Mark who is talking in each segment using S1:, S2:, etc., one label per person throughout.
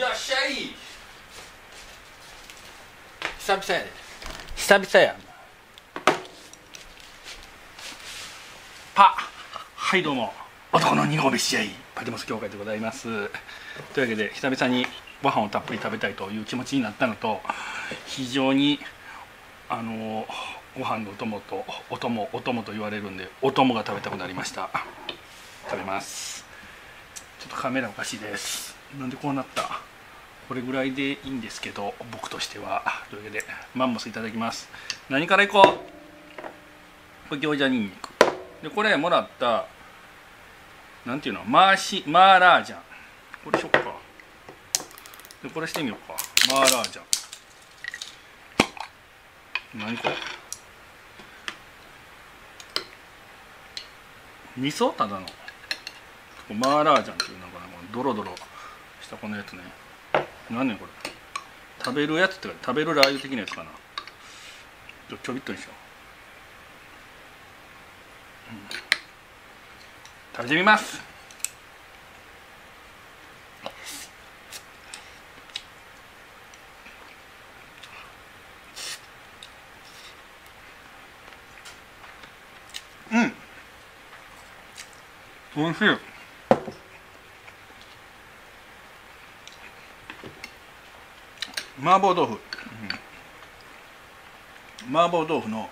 S1: いらっしゃい久々やで。久々や。パ。はいどうも。男の二号飯試合。パテモス協会でございます。というわけで久々にご飯をたっぷり食べたいという気持ちになったのと非常にあのご飯のお供とお供お供と言われるんでお供が食べたくなりました。食べます。ちょっとカメラおかしいです。なんでこうなった？これぐらいでいいんですけど僕としては。というわけでマンモスいただきます。何からいこう？これ餃子にんにくでこれもらったなんていうの？マーシマーラージャン。これしよっか。でこれしてみようか。マーラージャン。何これ？味噌？ただの。マーラージャンっていうのかな。このドロドロしたこのやつね。何ねこれ？食べるやつって食べるラー油的なやつかな？ちょちょびっとにしよう、うん、食べてみます。うん。おいしい。麻婆豆腐、うん、麻婆豆腐の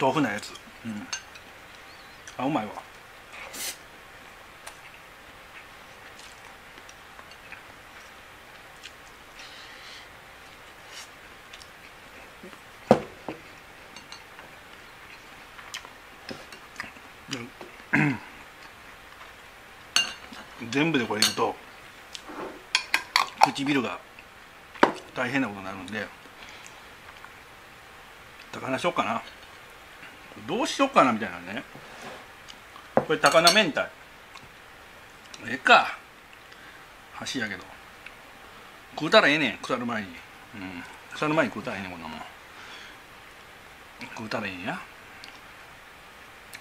S1: 豆腐なやつ、うん、あうまいわ。全部でこれいると唇が大変なことになるんで高菜しようかな。どうしようかなみたいなね。これ高菜明太。ええか。箸やけど。食うたらええねん腐る前に、うん、腐る前に食うたらええねんこんなもん。食うたらええんや。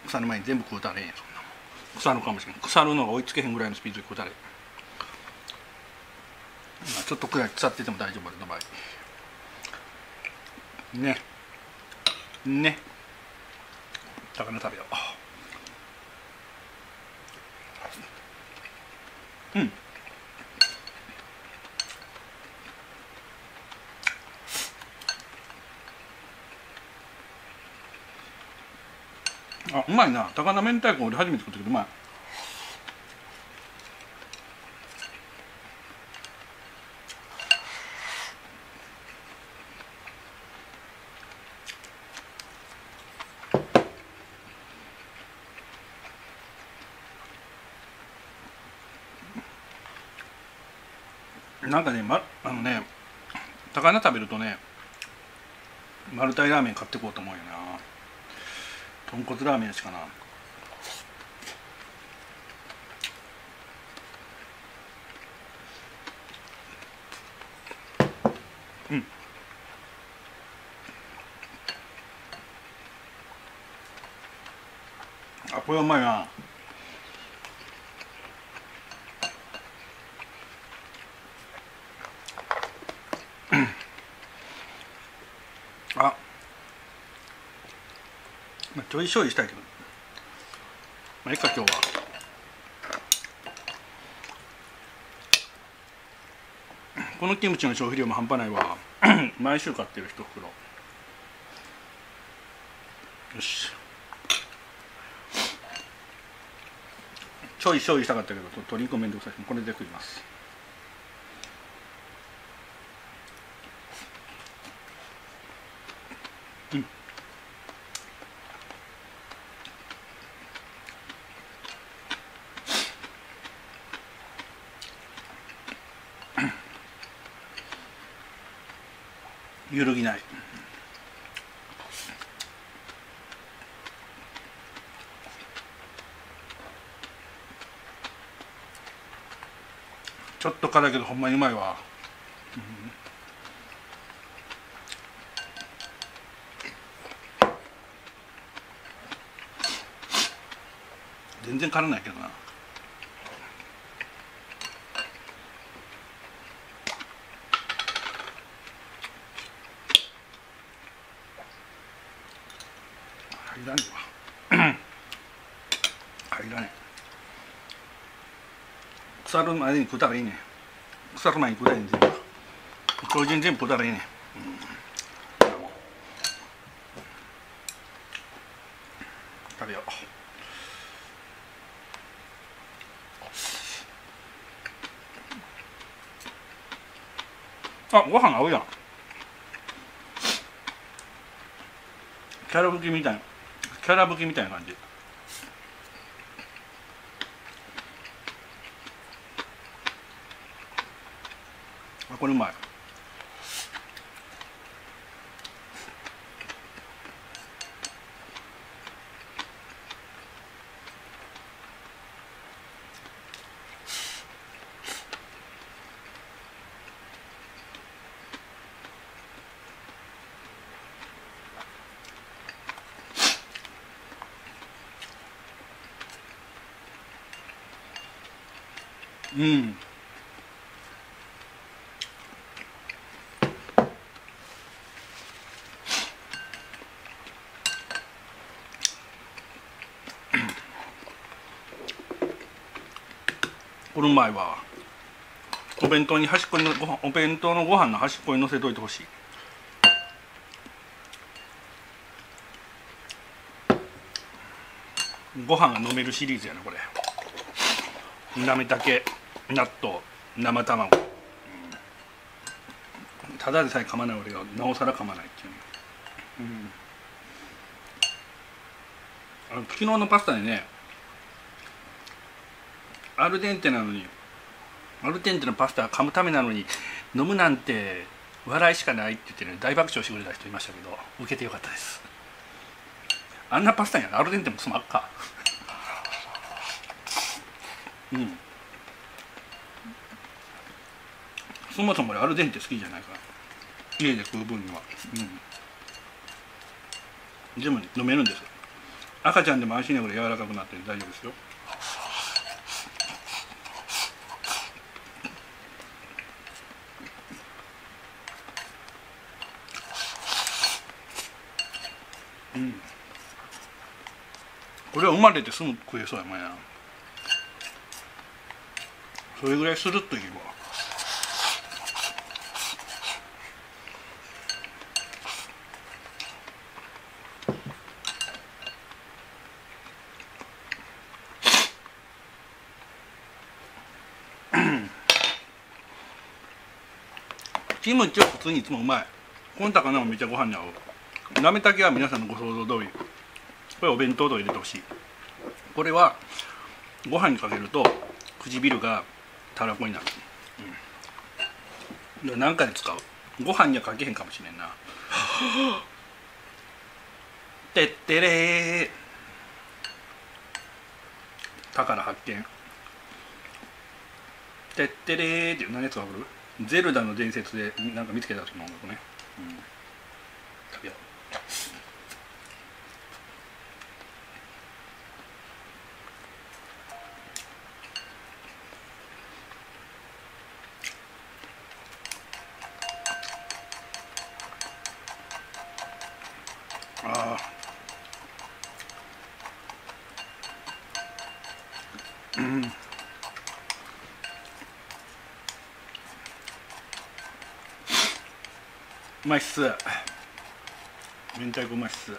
S1: 腐る前に全部食うたらええんそんなもん。腐るかもしれん。腐るのが追いつけへんぐらいのスピードで食うたらええ。ちょっとくらい腐ってても大丈夫俺の場合ね。ね。魚食べよう。うん。あうまいな。高菜明太子俺初めて作ったけどうまい。なんかね、ま、あのね高菜食べるとねマルタイラーメン買ってこうと思うよな。豚骨ラーメンしかな。うん。あこれうまいな。まあ、ちょい醤油したいけど。まあいいか今日は。このキムチの消費量も半端ないわ。毎週買ってる一袋。よし。ちょい醤油したかったけど鶏肉めんどくさい。これで食います。揺るぎない。ちょっと辛いけどほんまにうまいわ、全然辛ないけどな。入らねえわ入らねえ腐るまでに食ったらいいね腐る前に食ったらいいん。全部これ全部食ったらいいね、うん、食べよう。あご飯合うやん。キャラ吹きみたいな。キャラ吹きみたいな感じ。あこれうまい。うん。これうまいわお弁当に端っこにご飯お弁当のご飯の端っこに乗せといてほしい。ご飯が飲めるシリーズやなこれ。なめたけ。納豆生卵、うん、ただでさえ噛まない俺がなおさら噛まないっていう、うん、あの昨日のパスタでねアルデンテなのにアルデンテのパスタ噛むためなのに飲むなんて笑いしかないって言ってね大爆笑してくれた人いましたけど受けてよかったです。あんなパスタにアルデンテもつまっか。うん。そもそも俺アルデンテ好きじゃないから。家で食う分には。うん。全部飲めるんです赤ちゃんでも安心なぐらい柔らかくなって大丈夫ですよ。うん。これは生まれてすぐ食えそうやもんやそれぐらいするっといいわキムチは普通にいつもうまい。この高菜もめっちゃご飯に合う。なめたけは皆さんのご想像通り。これお弁当と入れてほしい。これはご飯にかけると唇がたらこになる、うん、何かで使う？ご飯にはかけへんかもしれんな。てってれー。宝発見。てってれーって何やつか分かる？ゼルダの伝説でなんか見つけた時の音楽ね、うん、食べようあうん。うまいっす。明太子うまいっす。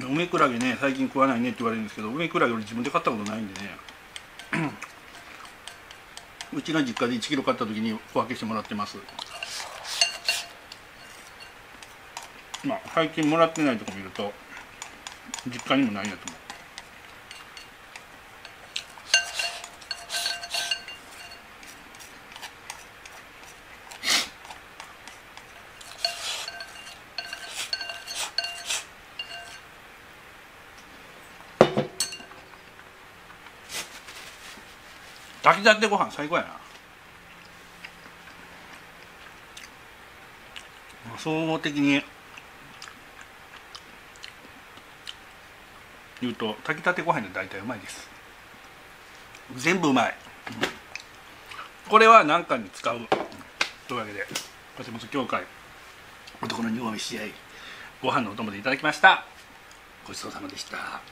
S1: 梅クラゲね最近食わないねって言われるんですけど梅クラゲ俺自分で買ったことないんでね。うちの実家で1キロ買った時に小分けしてもらってます。まあ最近もらってないとこ見ると実家にもないやと思う。炊きたてご飯最高やな。総合的に言うと炊きたてご飯で大体うまいです。全部うまい、これは何かに使うというわけで私も協会男の煮込み試合ご飯のお供でいただきました。ごちそうさまでした。